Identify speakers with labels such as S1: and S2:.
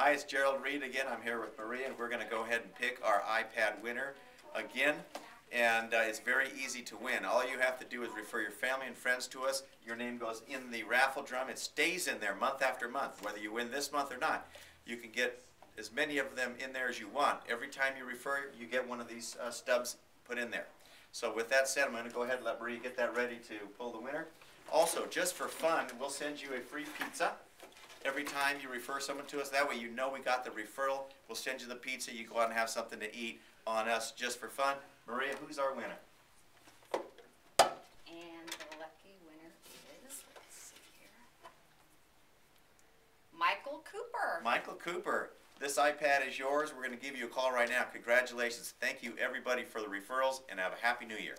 S1: Hi, it's Gerald Reed again. I'm here with Maria, and we're going to go ahead and pick our iPad winner again. And uh, it's very easy to win. All you have to do is refer your family and friends to us. Your name goes in the raffle drum. It stays in there month after month, whether you win this month or not. You can get as many of them in there as you want. Every time you refer, you get one of these uh, stubs put in there. So with that said, I'm going to go ahead and let Maria get that ready to pull the winner. Also, just for fun, we'll send you a free pizza every time you refer someone to us. That way you know we got the referral. We'll send you the pizza. You go out and have something to eat on us just for fun. Maria, who's our winner?
S2: And the lucky winner is, let's see here. Michael Cooper.
S1: Michael Cooper. This iPad is yours. We're going to give you a call right now. Congratulations. Thank you, everybody, for the referrals, and have a Happy New Year.